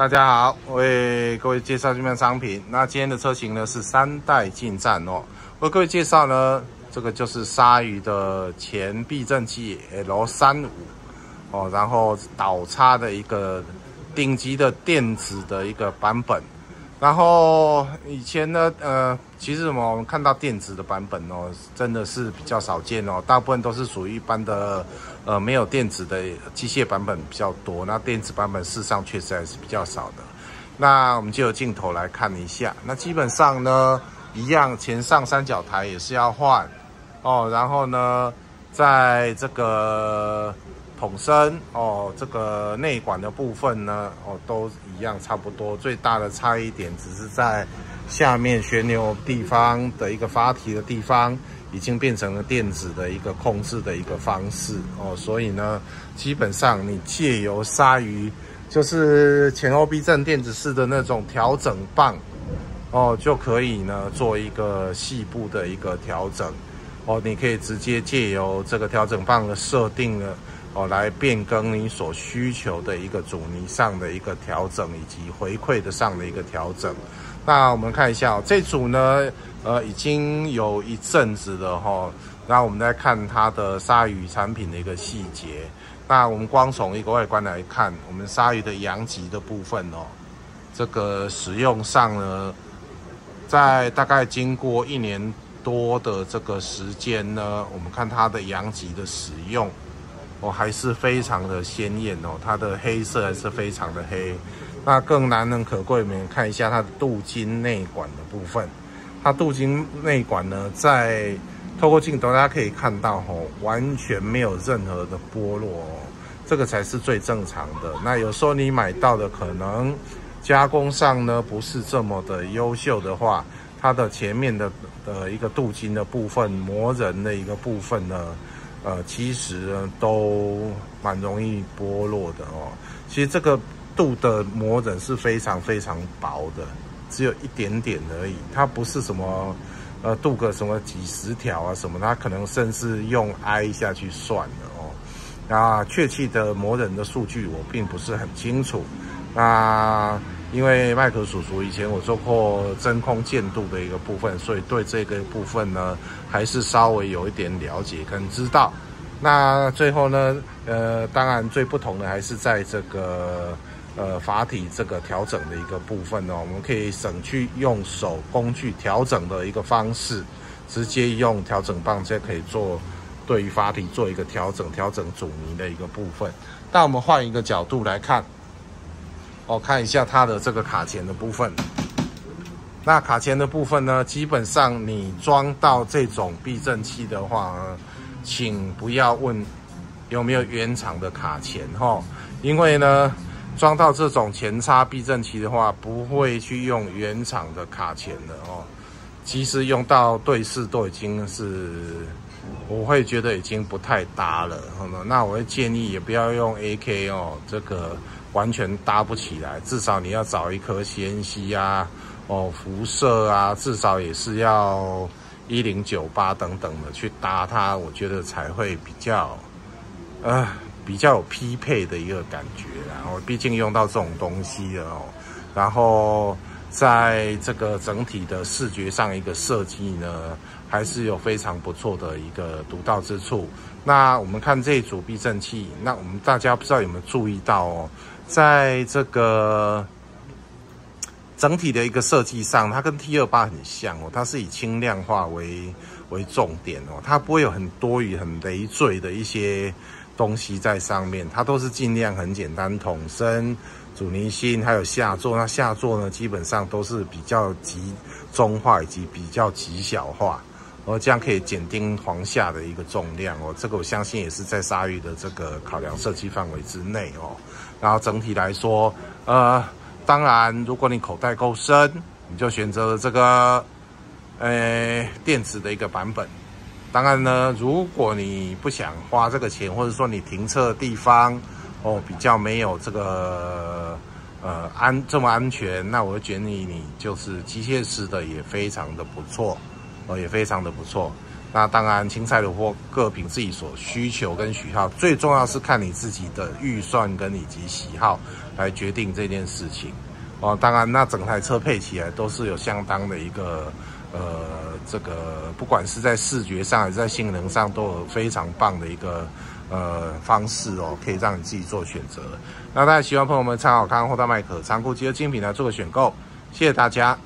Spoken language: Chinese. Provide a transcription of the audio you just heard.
大家好，为各位介绍这边商品。那今天的车型呢是三代进站哦。为各位介绍呢，这个就是鲨鱼的前避震器 L 三五哦，然后倒插的一个顶级的电子的一个版本。然后以前呢，呃，其实我们看到电子的版本哦，真的是比较少见哦，大部分都是属于一般的，呃，没有电子的机械版本比较多。那电子版本事实上确实还是比较少的。那我们就有镜头来看一下，那基本上呢，一样前上三角台也是要换哦，然后呢，在这个。筒身哦，这个内管的部分呢，哦都一样差不多，最大的差异点只是在下面旋钮地方的一个发提的地方，已经变成了电子的一个控制的一个方式哦，所以呢，基本上你借由鲨鱼，就是前后避震电子式的那种调整棒哦，就可以呢做一个细部的一个调整哦，你可以直接借由这个调整棒的设定呢。哦，来变更你所需求的一个阻尼上的一个调整，以及回馈的上的一个调整。那我们看一下哦，这组呢，呃，已经有一阵子了哈。那我们再看它的鲨鱼产品的一个细节。那我们光从一个外观来看，我们鲨鱼的阳极的部分哦，这个使用上呢，在大概经过一年多的这个时间呢，我们看它的阳极的使用。哦，还是非常的鲜艳哦，它的黑色还是非常的黑。那更难能可贵，我们看一下它的镀金内管的部分。它镀金内管呢，在透过镜头大家可以看到，哦，完全没有任何的剥落哦，这个才是最正常的。那有时候你买到的可能加工上呢不是这么的优秀的话，它的前面的的一个镀金的部分磨人的一个部分呢。呃，其实呢都蛮容易剥落的哦。其实这个镀的膜枕是非常非常薄的，只有一点点而已。它不是什么呃镀个什么几十条啊什么，它可能甚至用挨下去算的哦。那确切的膜忍的数据我并不是很清楚。那因为麦克叔叔以前我做过真空建度的一个部分，所以对这个部分呢还是稍微有一点了解跟知道。那最后呢，呃，当然最不同的还是在这个呃阀体这个调整的一个部分呢，我们可以省去用手工具调整的一个方式，直接用调整棒就可以做对于阀体做一个调整，调整阻尼的一个部分。但我们换一个角度来看。哦，看一下它的这个卡钳的部分。那卡钳的部分呢，基本上你装到这种避震器的话，请不要问有没有原厂的卡钳哈，因为呢，装到这种前叉避震器的话，不会去用原厂的卡钳的哦。其实用到对视都已经是，我会觉得已经不太搭了。那我会建议也不要用 AK 哦，这个。完全搭不起来，至少你要找一颗 CNC 啊，哦，辐射啊，至少也是要一零九八等等的去搭它，我觉得才会比较，呃，比较有匹配的一个感觉。然后，毕竟用到这种东西了哦，然后在这个整体的视觉上一个设计呢，还是有非常不错的一个独到之处。那我们看这一组避震器，那我们大家不知道有没有注意到哦？在这个整体的一个设计上，它跟 T 二八很像哦，它是以轻量化为为重点哦，它不会有很多余、很累赘的一些东西在上面，它都是尽量很简单，筒身、阻尼芯还有下座，那下座呢基本上都是比较集中化以及比较极小化。哦，这样可以减低簧下的一个重量哦，这个我相信也是在鲨鱼的这个考量设计范围之内哦。然后整体来说，呃，当然如果你口袋够深，你就选择了这个，呃，电子的一个版本。当然呢，如果你不想花这个钱，或者说你停车的地方哦比较没有这个呃安这么安全，那我建议你就是机械式的也非常的不错。哦，也非常的不错。那当然，青菜的货各凭自己所需求跟喜好，最重要是看你自己的预算跟以及喜好来决定这件事情。哦，当然，那整台车配起来都是有相当的一个呃，这个不管是在视觉上还是在性能上都有非常棒的一个呃方式哦，可以让你自己做选择。那大家希望朋友们参考看后大麦克仓库机的精品来做个选购，谢谢大家。